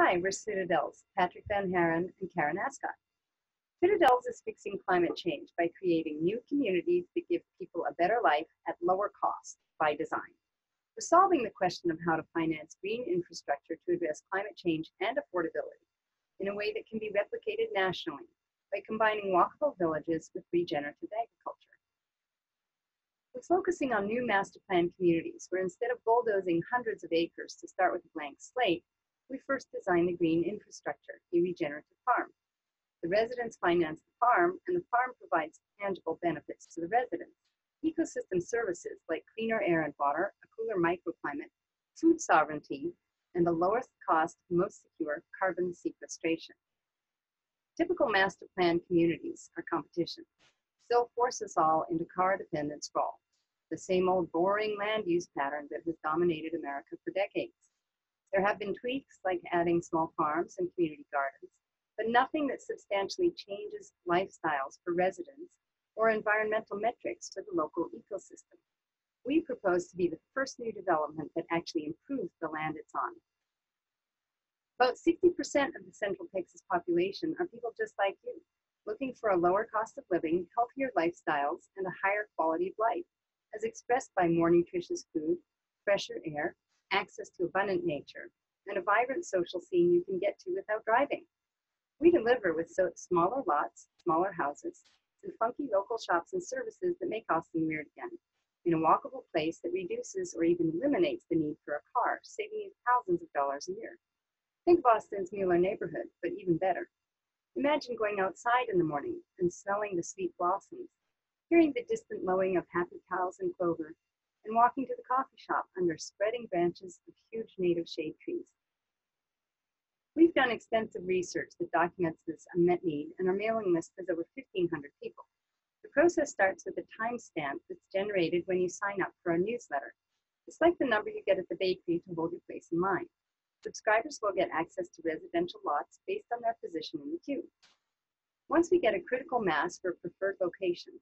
Hi, we're Citadels, Patrick Van Haren and Karen Ascott. Citadels is fixing climate change by creating new communities that give people a better life at lower cost by design. We're solving the question of how to finance green infrastructure to address climate change and affordability in a way that can be replicated nationally by combining walkable villages with regenerative agriculture. We're focusing on new master plan communities where instead of bulldozing hundreds of acres to start with a blank slate, we first design the green infrastructure, a regenerative farm. The residents finance the farm, and the farm provides tangible benefits to the residents. Ecosystem services like cleaner air and water, a cooler microclimate, food sovereignty, and the lowest cost, most secure carbon sequestration. Typical master plan communities are competition, still force us all into car-dependent sprawl, the same old boring land use pattern that has dominated America for decades. There have been tweaks like adding small farms and community gardens, but nothing that substantially changes lifestyles for residents or environmental metrics for the local ecosystem. We propose to be the first new development that actually improves the land it's on. About 60% of the Central Texas population are people just like you, looking for a lower cost of living, healthier lifestyles, and a higher quality of life, as expressed by more nutritious food, fresher air, access to abundant nature, and a vibrant social scene you can get to without driving. We deliver with so smaller lots, smaller houses, and funky local shops and services that make Austin weird again, in a walkable place that reduces or even eliminates the need for a car, saving you thousands of dollars a year. Think of Austin's Mueller neighborhood, but even better. Imagine going outside in the morning and smelling the sweet blossoms, hearing the distant lowing of happy cows and clover, and walking to the coffee shop under spreading branches of huge native shade trees. We've done extensive research that documents this unmet need, and our mailing list has over 1,500 people. The process starts with a timestamp that's generated when you sign up for our newsletter. It's like the number you get at the bakery to hold your place in line. Subscribers will get access to residential lots based on their position in the queue. Once we get a critical mass for a preferred location,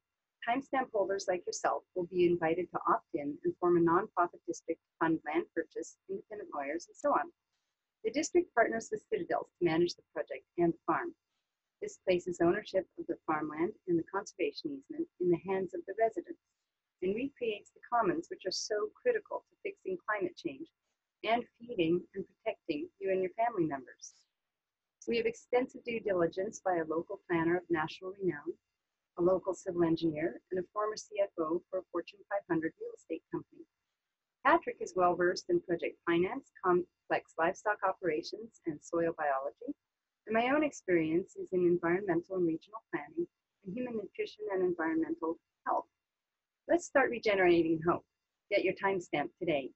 timestamp holders like yourself will be invited to opt in and form a nonprofit district to fund land purchase, independent lawyers, and so on. The district partners with Citadels to manage the project and the farm. This places ownership of the farmland and the conservation easement in the hands of the residents and recreates the commons which are so critical to fixing climate change and feeding and protecting you and your family members. We have extensive due diligence by a local planner of national renown, civil engineer, and a former CFO for a Fortune 500 real estate company. Patrick is well versed in project finance, complex livestock operations, and soil biology. And my own experience is in environmental and regional planning and human nutrition and environmental health. Let's start regenerating hope. Get your timestamp today.